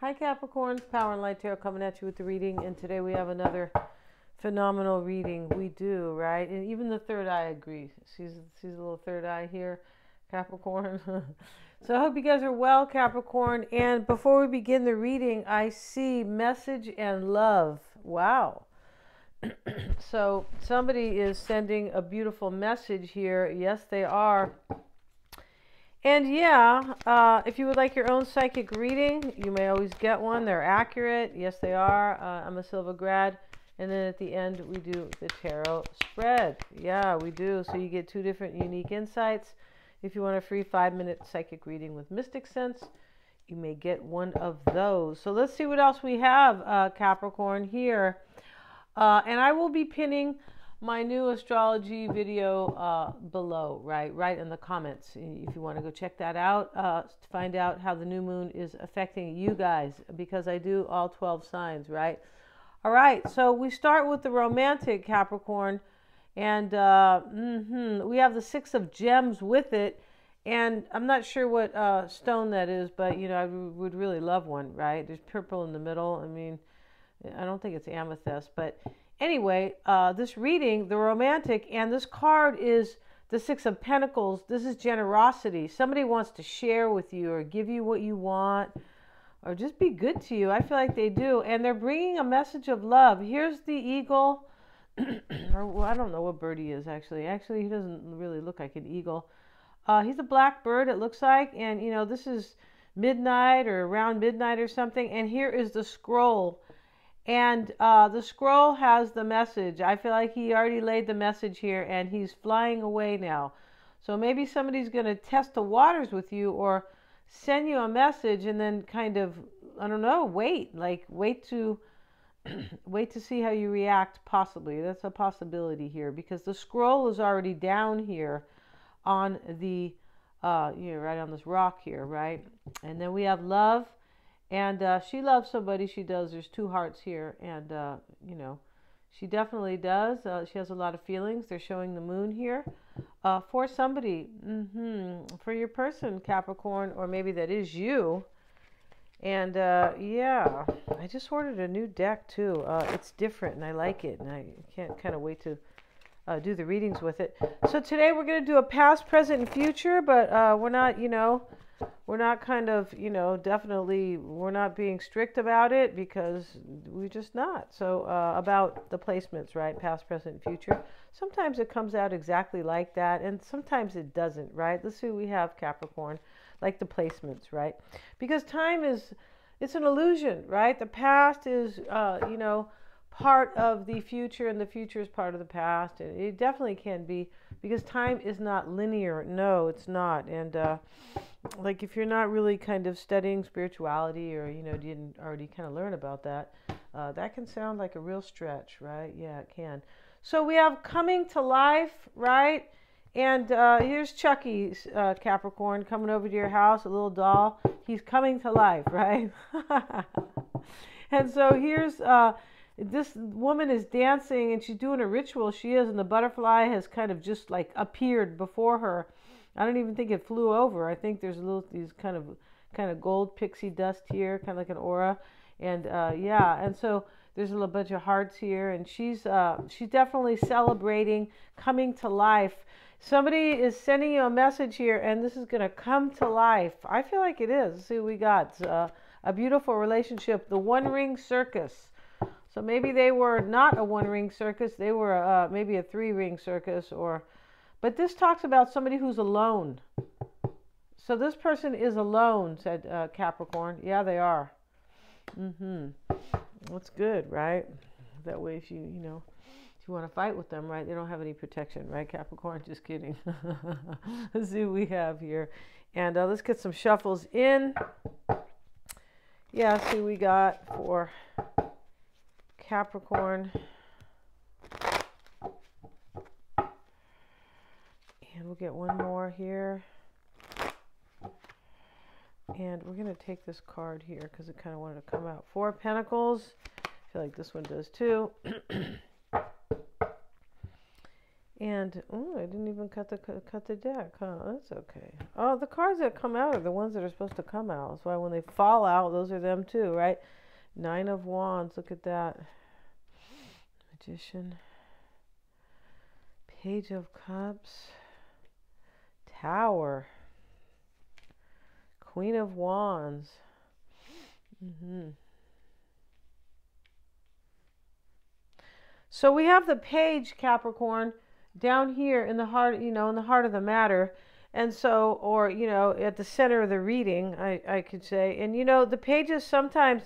Hi Capricorns, Power and Light Tarot coming at you with the reading, and today we have another phenomenal reading. We do, right? And even the third eye agrees. She's she's a little third eye here, Capricorn. so I hope you guys are well, Capricorn. And before we begin the reading, I see message and love. Wow. so somebody is sending a beautiful message here. Yes, they are. And yeah, uh, if you would like your own psychic reading, you may always get one. They're accurate. Yes, they are. Uh, I'm a Silva grad. And then at the end, we do the tarot spread. Yeah, we do. So you get two different unique insights. If you want a free five minute psychic reading with Mystic Sense, you may get one of those. So let's see what else we have, uh, Capricorn, here. Uh, and I will be pinning my new astrology video uh, below, right, right in the comments. If you want to go check that out, uh, to find out how the new moon is affecting you guys, because I do all 12 signs, right? All right, so we start with the romantic Capricorn, and uh, mm-hmm, we have the six of gems with it. And I'm not sure what uh, stone that is, but you know, I would really love one, right? There's purple in the middle. I mean, I don't think it's amethyst, but anyway, uh, this reading, the romantic, and this card is the Six of Pentacles. This is generosity. Somebody wants to share with you or give you what you want or just be good to you. I feel like they do. And they're bringing a message of love. Here's the eagle. or well, I don't know what bird he is actually. Actually, he doesn't really look like an eagle. Uh, he's a black bird, it looks like. And, you know, this is midnight or around midnight or something. And here is the scroll and uh, the scroll has the message. I feel like he already laid the message here and he's flying away now. So maybe somebody's going to test the waters with you or send you a message and then kind of, I don't know, wait. Like, wait to. wait to see how you react possibly that's a possibility here because the scroll is already down here on the uh you know right on this rock here right and then we have love and uh, she loves somebody. She does. There's two hearts here, and uh, you know, she definitely does. Uh, she has a lot of feelings. They're showing the moon here uh, for somebody, mm-hmm. for your person, Capricorn, or maybe that is you. And uh, yeah, I just ordered a new deck too. Uh, it's different, and I like it, and I can't kind of wait to. do the readings with it. So today we're going to do a past, present, and future, but we're not, you know, we're not kind of, you know, definitely we're not being strict about it because we're just not. So uh, about the placements, right? Past, present, future. Sometimes it comes out exactly like that, and sometimes it doesn't, right? Let's see, we have Capricorn, like the placements, right? Because time is, it's an illusion, right? The past is, uh, you know, part of the future, and the future is part of the past. And it definitely can be because time is not linear. No, it's not. And uh, like if you're not really kind of studying spirituality or you know didn't already kind of learn about that uh, that can sound like a real stretch right yeah it can so we have coming to life right and uh, here's chucky uh, capricorn coming over to your house a little doll he's coming to life right and so here's uh, this woman is dancing and she's doing a ritual she is and the butterfly has kind of just like appeared before her I don't even think it flew over. I think there's a little these kind of kind of gold pixie dust here, kind of like an aura, and uh, yeah, and so there's a little bunch of hearts here, and she's uh, she's definitely celebrating coming to life. Somebody is sending you a message here, and this is going to come to life. I feel like it is. Let's see we got. Uh, a beautiful relationship, the One Ring Circus. So maybe they were not a one ring circus, they were uh, maybe a three ring circus or but this talks about somebody who's alone. So this person is alone, said uh, Capricorn. Yeah, they are. Mm-hmm. That's good, right? That way, if you, you know, if you want to fight with them, right, they don't have any protection, right, Capricorn? Just kidding. let's see what we have here. And uh, let's get some shuffles in. Yeah, see we got for Capricorn. And we'll get one more here. And we're going to take this card here because it kind of wanted to come out. Four Pentacles. I feel like this one does too. And oh, I didn't even cut the cut the deck. Huh? That's okay. Oh, the cards that come out are the ones that are supposed to come out. That's why when they fall out, those are them too, right? Nine of Wands. Look at that. Magician. Page of Cups. Tower. Queen of Wands. Mm-hmm. So we have the page Capricorn down here in the heart, you know, in the heart of the matter. And so, or, you know, at the center of the reading, I, I could say. And, you know, the pages sometimes,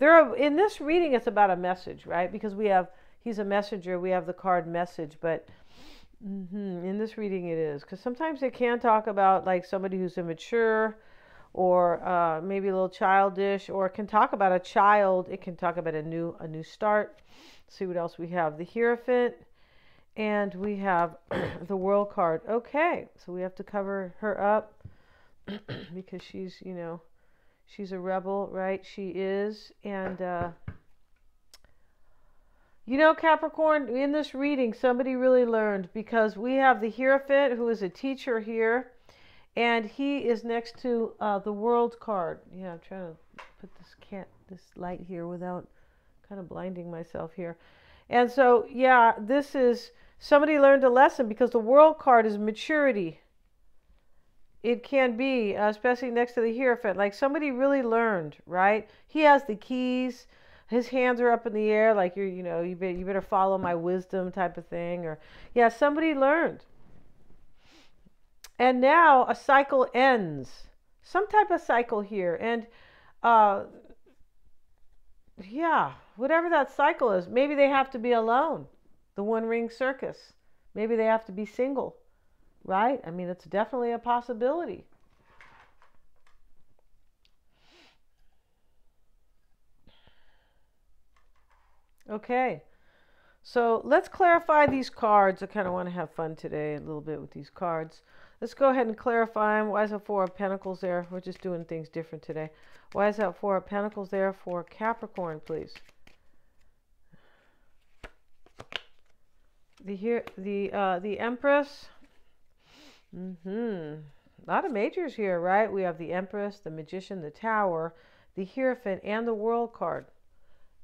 there are, in this reading, it's about a message, right? Because we have, he's a messenger, we have the card message, but mm-hmm, in this reading it is. Because sometimes it can talk about like somebody who's immature or uh, maybe a little childish, or can talk about a child, it can talk about a new, a new start see what else we have. The Hierophant, and we have the World card. Okay, so we have to cover her up because she's, you know, she's a rebel, right? She is. And, uh, you know, Capricorn, in this reading, somebody really learned because we have the Hierophant, who is a teacher here, and he is next to uh, the World card. Yeah, I'm trying to put this cat, this light here without kind of blinding myself here. And so, yeah, this is somebody learned a lesson because the world card is maturity. It can be, uh, especially next to the Hierophant, like somebody really learned, right? He has the keys. His hands are up in the air, like you're, you know, you better, you better follow my wisdom type of thing. Or, yeah, somebody learned. And now a cycle ends. Some type of cycle here. And, uh, yeah, whatever that cycle is. Maybe they have to be alone, the one ring circus. Maybe they have to be single, right? I mean, it's definitely a possibility. Okay, so let's clarify these cards. I kind of want to have fun today a little bit with these cards. Let's go ahead and clarify them. Why is the Four of Pentacles there? We're just doing things different today. Why is that Four of Pentacles there for Capricorn, please? the here the uh, the Empress. Mm-hmm. A lot of majors here, right? We have the Empress, the Magician, the Tower, the Hierophant, and the World card.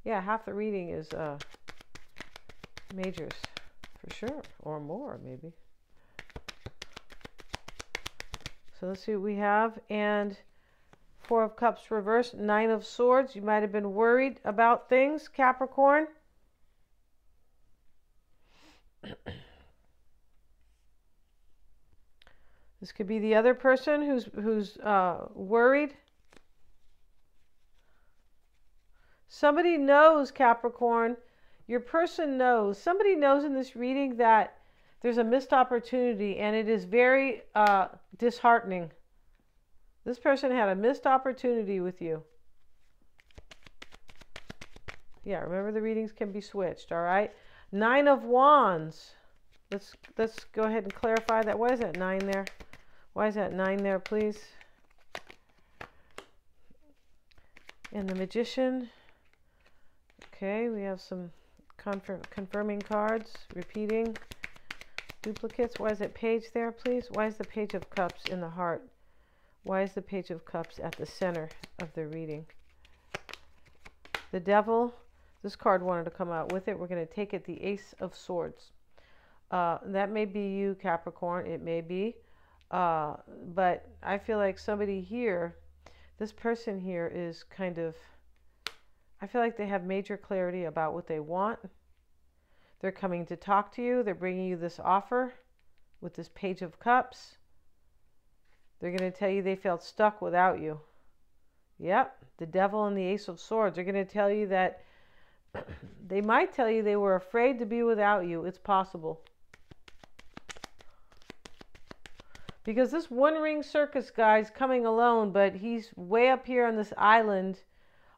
Yeah, half the reading is uh, majors for sure, or more maybe. So let's see what we have. And Four of Cups reversed, Nine of Swords. You might have been worried about things, Capricorn. this could be the other person who's who's uh, worried. Somebody knows Capricorn. Your person knows. Somebody knows in this reading that there's a missed opportunity, and it is very uh, disheartening. This person had a missed opportunity with you. Yeah, remember the readings can be switched, all right? Nine of Wands. Let's let's go ahead and clarify that. Why is that nine there? Why is that nine there, please? And the Magician. Okay, we have some confirm, confirming cards, repeating duplicates. Why is it page there, please? Why is the page of cups in the heart? Why is the page of cups at the center of the reading? The devil this card wanted to come out with it. We're going to take it the Ace of Swords. Uh, that may be you, Capricorn. It may be. Uh, but I feel like somebody here, this person here is kind of, I feel like they have major clarity about what they want. They're coming to talk to you. They're bringing you this offer with this Page of Cups. They're going to tell you they felt stuck without you. Yep, the Devil and the Ace of Swords are going to tell you that they might tell you they were afraid to be without you. It's possible. Because this one ring circus guy's coming alone, but he's way up here on this island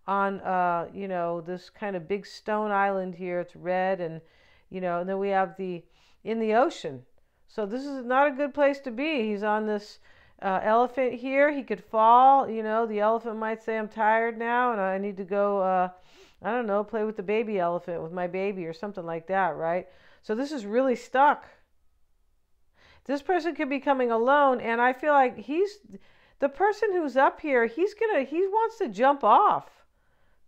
on uh, you know, this kind of big stone island here. It's red and you know, and then we have the in the ocean. So this is not a good place to be. He's on this uh, elephant here. He could fall, you know, the elephant might say I'm tired now and I need to go uh, I don't know, play with the baby elephant with my baby or something like that, right? So this is really stuck. This person could be coming alone, and I feel like he's the person who's up here. He's gonna he wants to jump off.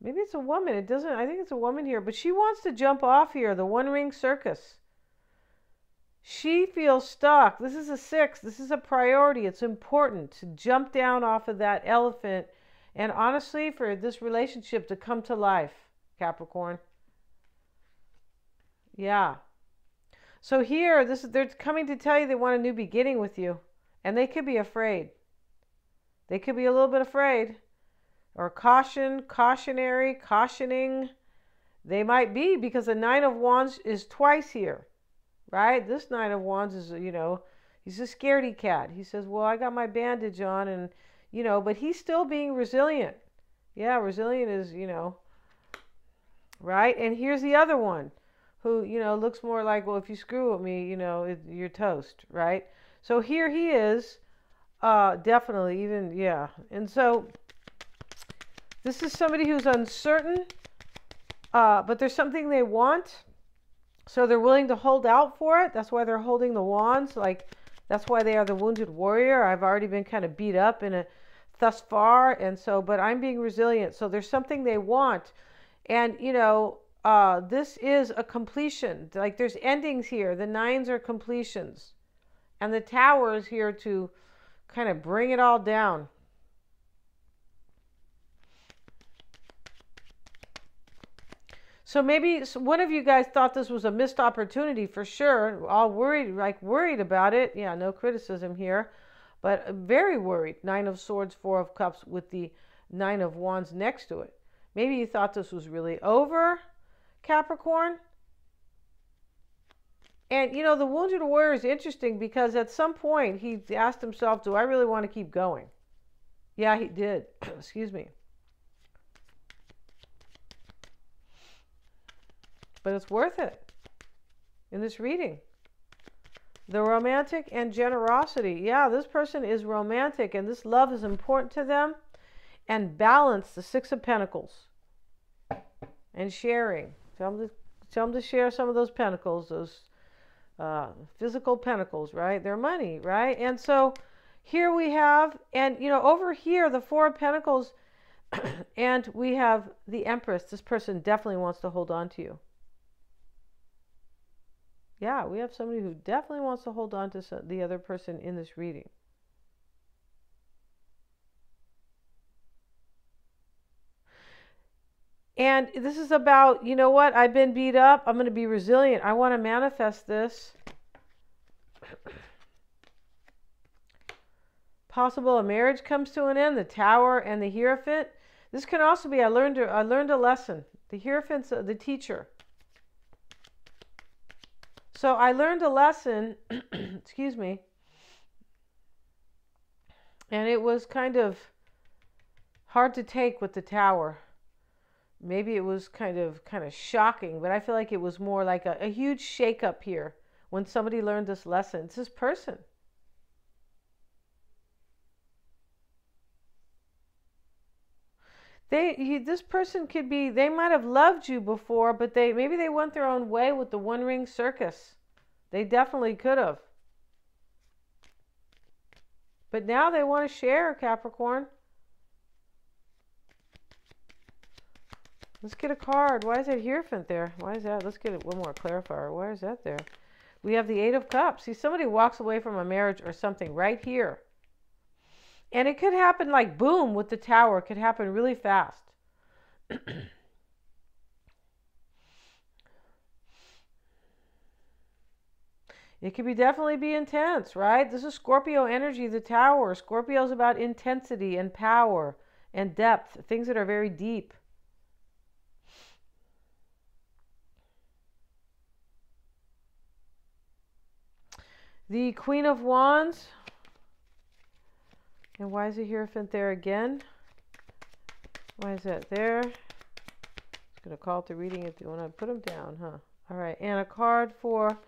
Maybe it's a woman. It doesn't. I think it's a woman here, but she wants to jump off here. The One Ring Circus. She feels stuck. This is a six. This is a priority. It's important to jump down off of that elephant and honestly, for this relationship to come to life, Capricorn. Yeah. So here, this is they're coming to tell you they want a new beginning with you, and they could be afraid. They could be a little bit afraid, or caution, cautionary, cautioning. They might be because the nine of wands is twice here, right? This nine of wands is you know he's a scaredy cat. He says, "Well, I got my bandage on and." you know, but he's still being resilient. Yeah, resilient is, you know, right? And here's the other one who, you know, looks more like, well, if you screw with me, you know, it, you're toast, right? So here he is, uh, definitely, even, yeah. And so this is somebody who's uncertain, uh, but there's something they want. So they're willing to hold out for it. That's why they're holding the wands. Like, that's why they are the wounded warrior. I've already been kind of beat up in a thus far and so but i'm being resilient so there's something they want and you know uh, this is a completion like there's endings here the nines are completions and the tower is here to kind of bring it all down So maybe one of you guys thought this was a missed opportunity for sure. All worried, like worried about it. Yeah, no criticism here but very worried. Nine of Swords, Four of Cups with the Nine of Wands next to it. Maybe you thought this was really over, Capricorn. And you know, the Wounded Warrior is interesting because at some point he asked himself, Do I really want to keep going? Yeah, he did. Excuse me. But it's worth it in this reading. The romantic and generosity. Yeah, this person is romantic and this love is important to them. And balance, the Six of Pentacles. And sharing. Tell them to, tell them to share some of those pentacles, those uh, physical pentacles, right? Their money, right? And so here we have, and you know, over here, the Four of Pentacles, and we have the Empress. This person definitely wants to hold on to you. Yeah, we have somebody who definitely wants to hold on to the other person in this reading. And this is about, you know what? I've been beat up. I'm going to be resilient. I want to manifest this. Possible a marriage comes to an end, the tower and the hierophant. This can also be I learned a, I learned a lesson. The hierophant's the teacher. So I learned a lesson, excuse me, and it was kind of hard to take with the tower. Maybe it was kind of kind of shocking, but I feel like it was more like a, a huge shakeup here when somebody learned this lesson. It's this person. they he, this person could be they might have loved you before but they maybe they went their own way with the one ring circus they definitely could have but now they want to share capricorn let's get a card why is that hierophant there why is that let's get it one more clarifier why is that there we have the eight of cups see somebody walks away from a marriage or something right here and it could happen like boom with the tower, it could happen really fast. it could be definitely be intense, right? This is Scorpio energy, the tower. Scorpio is about intensity and power and depth, things that are very deep. The Queen of Wands, and why is the Hierophant there again? Why is that there? It's going to call it the reading if you want to put them down, huh? All right, and a card for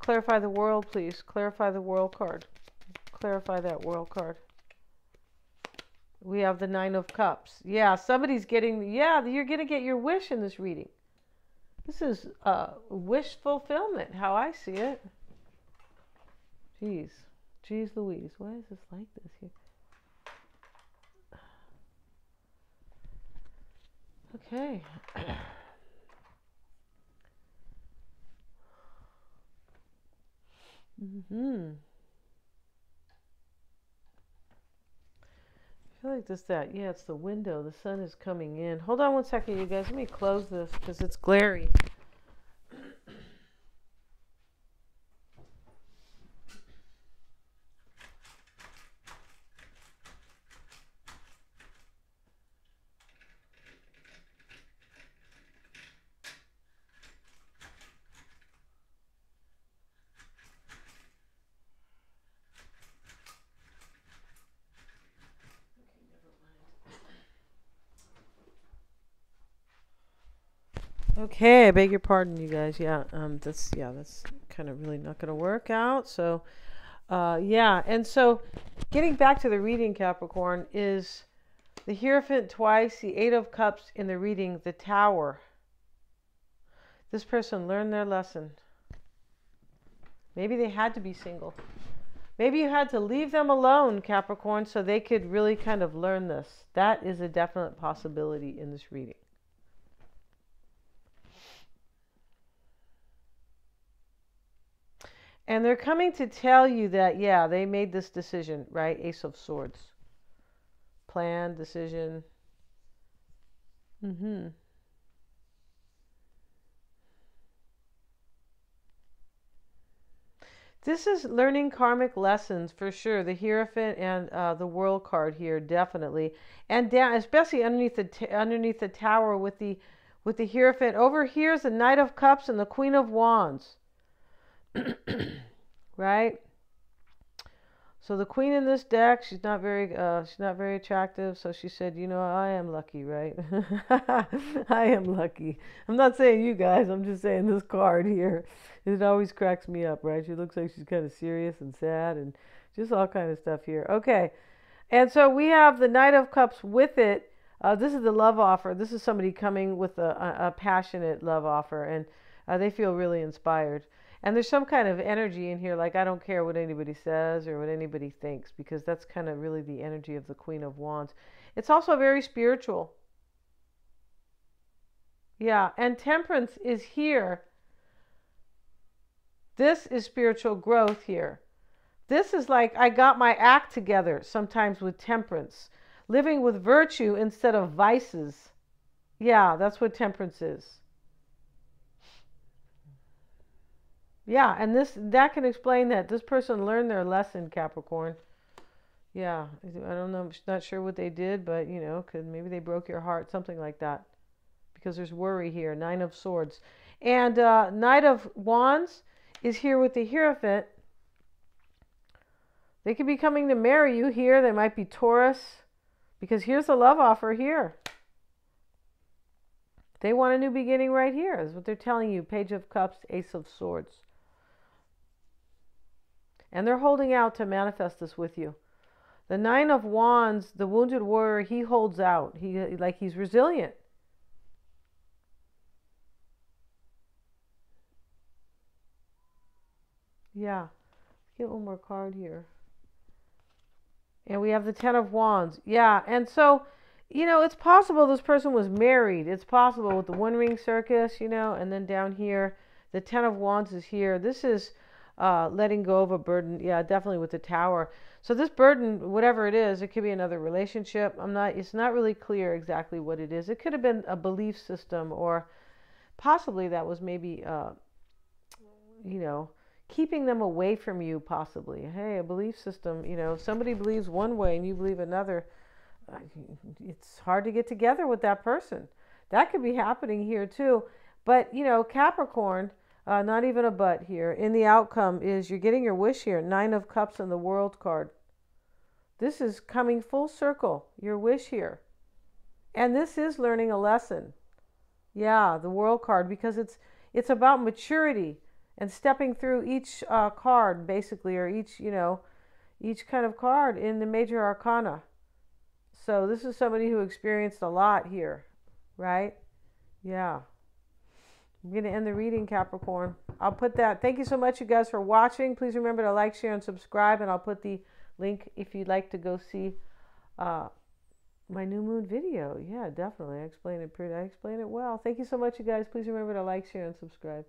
clarify the world, please. Clarify the world card. Clarify that world card. We have the Nine of Cups. Yeah, somebody's getting, yeah, you're going to get your wish in this reading. This is uh, wish fulfillment, how I see it. Jeez. Jeez Louise. Why is this like this here? Okay. mm-hmm. I feel like just that. Yeah, it's the window. The sun is coming in. Hold on one second, you guys. Let me close this because it's glary. Okay, I beg your pardon, you guys. Yeah, um, that's yeah, that's kind of really not going to work out. So, uh, yeah, and so getting back to the reading, Capricorn is the Hierophant twice, the Eight of Cups in the reading, the Tower. This person learned their lesson. Maybe they had to be single. Maybe you had to leave them alone, Capricorn, so they could really kind of learn this. That is a definite possibility in this reading. And they're coming to tell you that, yeah, they made this decision, right? Ace of Swords. Plan, decision. Mm-hmm. This is learning karmic lessons for sure. The Hierophant and uh, the World card here, definitely, and down, especially underneath the underneath the tower with the with the Hierophant. Over here is the Knight of Cups and the Queen of Wands. right? So the queen in this deck, she's not very, uh, she's not very attractive. So she said, you know, I am lucky, right? I am lucky. I'm not saying you guys. I'm just saying this card here. It always cracks me up, right? She looks like she's kind of serious and sad and just all kind of stuff here. Okay, and so we have the Knight of Cups with it. Uh, this is the love offer. This is somebody coming with a, a, a passionate love offer, and uh, they feel really inspired. And there's some kind of energy in here, like I don't care what anybody says or what anybody thinks, because that's kind of really the energy of the Queen of Wands. It's also very spiritual. Yeah, and temperance is here. This is spiritual growth here. This is like I got my act together sometimes with temperance, living with virtue instead of vices. Yeah, that's what temperance is. Yeah, and this that can explain that this person learned their lesson, Capricorn. Yeah, I don't know. I'm not sure what they did, but you know, could maybe they broke your heart, something like that. Because there's worry here. Nine of Swords, and uh, Knight of Wands is here with the Hierophant. They could be coming to marry you here. They might be Taurus, because here's a love offer here. They want a new beginning right here, is what they're telling you. Page of Cups, Ace of Swords. And they're holding out to manifest this with you. The Nine of Wands, the wounded warrior, he holds out. He like he's resilient. Yeah. Get one more card here. And we have the Ten of Wands. Yeah, and so, you know, it's possible this person was married. It's possible with the One Ring Circus, you know, and then down here, the Ten of Wands is here. This is uh, letting go of a burden. Yeah, definitely with the tower. So this burden, whatever it is, it could be another relationship. I'm not. It's not really clear exactly what it is. It could have been a belief system, or possibly that was maybe, uh, you know, keeping them away from you. Possibly, hey, a belief system. You know, if somebody believes one way and you believe another, uh, it's hard to get together with that person. That could be happening here too. But you know, Capricorn uh, not even a but here. In the outcome is you're getting your wish here. Nine of Cups and the World card. This is coming full circle. Your wish here. And this is learning a lesson. Yeah, the World card because it's it's about maturity and stepping through each uh, card basically, or each you know, each kind of card in the major arcana. So this is somebody who experienced a lot here, right? Yeah. I'm going to end the reading, Capricorn. I'll put that. Thank you so much, you guys, for watching. Please remember to like, share, and subscribe. And I'll put the link if you'd like to go see uh, my new moon video. Yeah, definitely. I explain it pretty. I explain it well. Thank you so much, you guys. Please remember to like, share, and subscribe.